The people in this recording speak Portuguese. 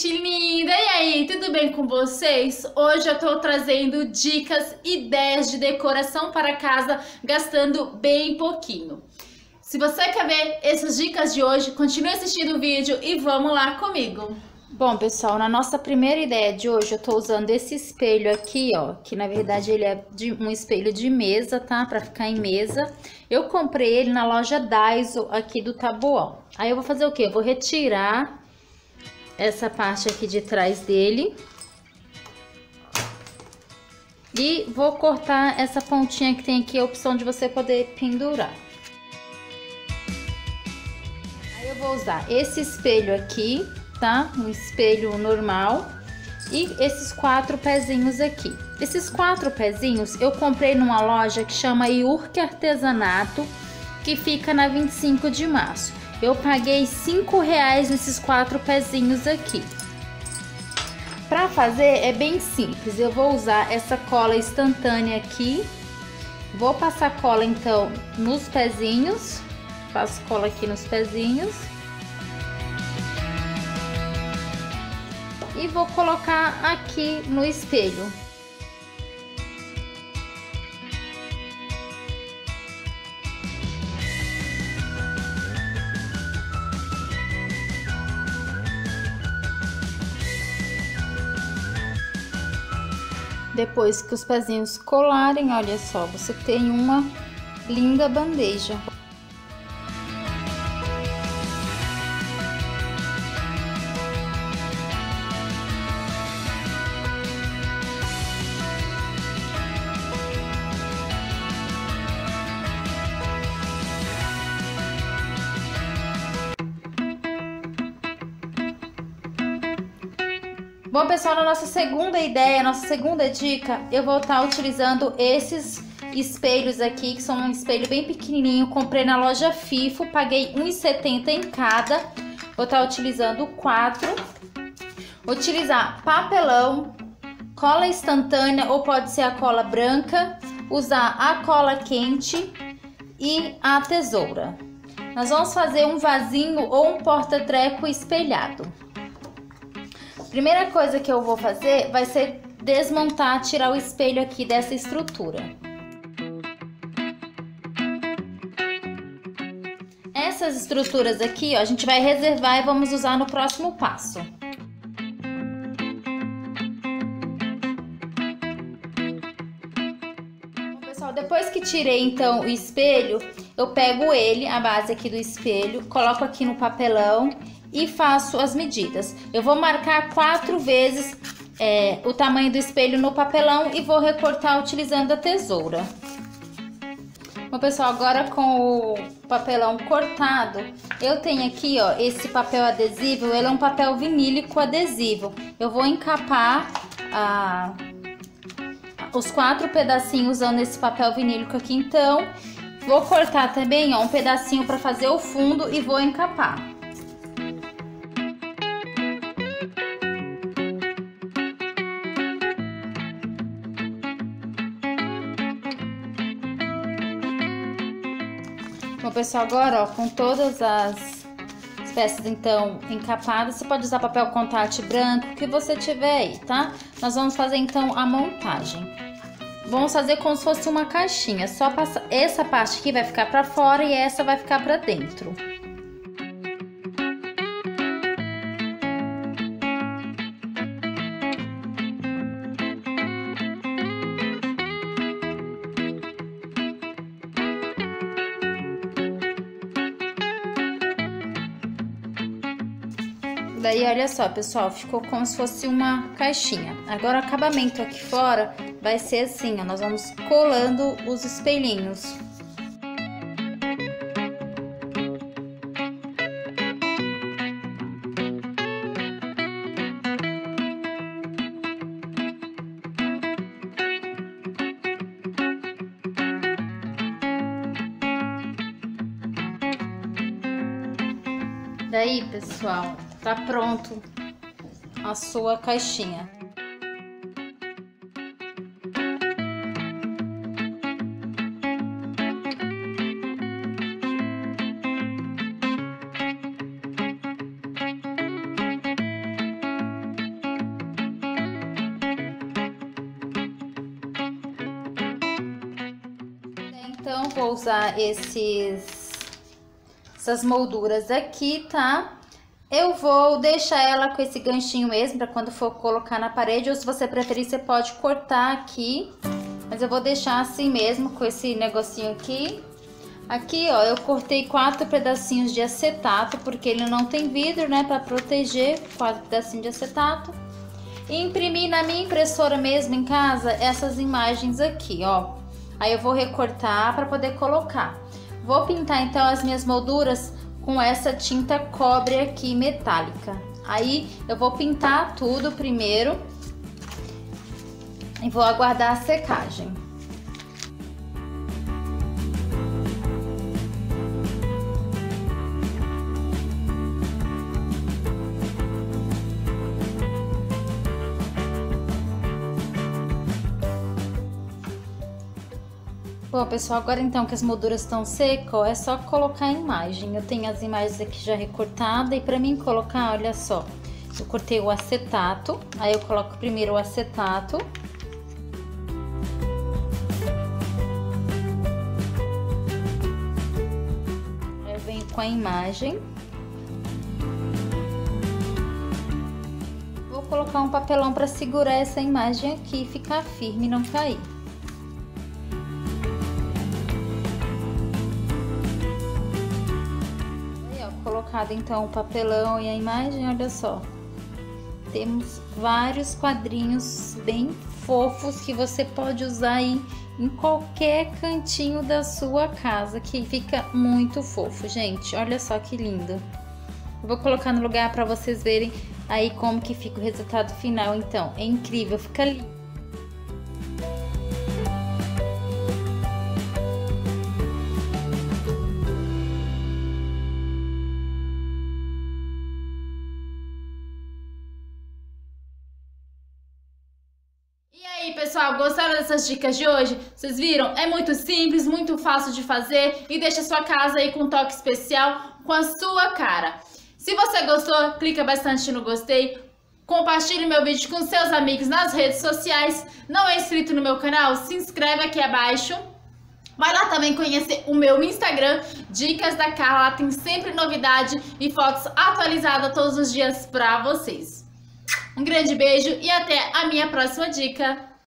gente linda! E aí, tudo bem com vocês? Hoje eu tô trazendo dicas, ideias de decoração para casa, gastando bem pouquinho. Se você quer ver essas dicas de hoje, continue assistindo o vídeo e vamos lá comigo! Bom, pessoal, na nossa primeira ideia de hoje, eu tô usando esse espelho aqui, ó, que na verdade ele é de um espelho de mesa, tá? Pra ficar em mesa. Eu comprei ele na loja Daiso aqui do Taboão. Aí eu vou fazer o quê? Eu vou retirar essa parte aqui de trás dele. E vou cortar essa pontinha que tem aqui, a opção de você poder pendurar. Aí eu vou usar esse espelho aqui, tá? Um espelho normal. E esses quatro pezinhos aqui. Esses quatro pezinhos eu comprei numa loja que chama Iurque Artesanato, que fica na 25 de março. Eu paguei cinco reais nesses quatro pezinhos aqui. Para fazer é bem simples. Eu vou usar essa cola instantânea aqui. Vou passar cola então nos pezinhos. Passo cola aqui nos pezinhos. E vou colocar aqui no espelho. Depois que os pezinhos colarem, olha só, você tem uma linda bandeja. Bom, pessoal, na nossa segunda ideia, nossa segunda dica, eu vou estar tá utilizando esses espelhos aqui, que são um espelho bem pequenininho, comprei na loja FIFO, paguei R$1,70 em cada. Vou estar tá utilizando quatro. Utilizar papelão, cola instantânea ou pode ser a cola branca, usar a cola quente e a tesoura. Nós vamos fazer um vasinho ou um porta-treco espelhado. Primeira coisa que eu vou fazer vai ser desmontar, tirar o espelho aqui dessa estrutura. Essas estruturas aqui, ó, a gente vai reservar e vamos usar no próximo passo. Bom, pessoal, depois que tirei então o espelho, eu pego ele, a base aqui do espelho, coloco aqui no papelão e faço as medidas. Eu vou marcar quatro vezes é, o tamanho do espelho no papelão e vou recortar utilizando a tesoura. Bom, pessoal, agora com o papelão cortado, eu tenho aqui, ó, esse papel adesivo, ele é um papel vinílico adesivo. Eu vou encapar a, os quatro pedacinhos usando esse papel vinílico aqui, então. Vou cortar também, ó, um pedacinho para fazer o fundo e vou encapar. Bom, pessoal, agora, ó, com todas as peças, então, encapadas, você pode usar papel contact branco, que você tiver aí, tá? Nós vamos fazer, então, a montagem. Vamos fazer como se fosse uma caixinha, só passar... Essa parte aqui vai ficar pra fora e essa vai ficar pra dentro. Daí, olha só, pessoal, ficou como se fosse uma caixinha. Agora, o acabamento aqui fora vai ser assim, ó. Nós vamos colando os espelhinhos. Daí, pessoal, Tá pronto a sua caixinha. Então vou usar esses essas molduras aqui, tá? Eu vou deixar ela com esse ganchinho mesmo, para quando for colocar na parede, ou se você preferir, você pode cortar aqui. Mas eu vou deixar assim mesmo, com esse negocinho aqui. Aqui, ó, eu cortei quatro pedacinhos de acetato, porque ele não tem vidro, né, para proteger, quatro pedacinhos de acetato. E imprimi na minha impressora mesmo em casa essas imagens aqui, ó. Aí eu vou recortar para poder colocar. Vou pintar então as minhas molduras com essa tinta cobre aqui metálica. Aí eu vou pintar tudo primeiro e vou aguardar a secagem. Bom, pessoal, agora então que as molduras estão secas, é só colocar a imagem. Eu tenho as imagens aqui já recortadas e para mim colocar, olha só, eu cortei o acetato, aí eu coloco primeiro o acetato. Eu venho com a imagem. Vou colocar um papelão para segurar essa imagem aqui e ficar firme e não cair. Colocado então o papelão e a imagem, olha só. Temos vários quadrinhos bem fofos que você pode usar aí em qualquer cantinho da sua casa, que fica muito fofo, gente. Olha só que lindo. Eu vou colocar no lugar para vocês verem aí como que fica o resultado final, então. É incrível, fica lindo. Gostaram dessas dicas de hoje? Vocês viram? É muito simples, muito fácil de fazer e deixa a sua casa aí com um toque especial com a sua cara. Se você gostou, clica bastante no gostei, compartilhe meu vídeo com seus amigos nas redes sociais. Não é inscrito no meu canal? Se inscreve aqui abaixo. Vai lá também conhecer o meu Instagram, Dicas da Carla. Lá tem sempre novidade e fotos atualizadas todos os dias pra vocês. Um grande beijo e até a minha próxima dica.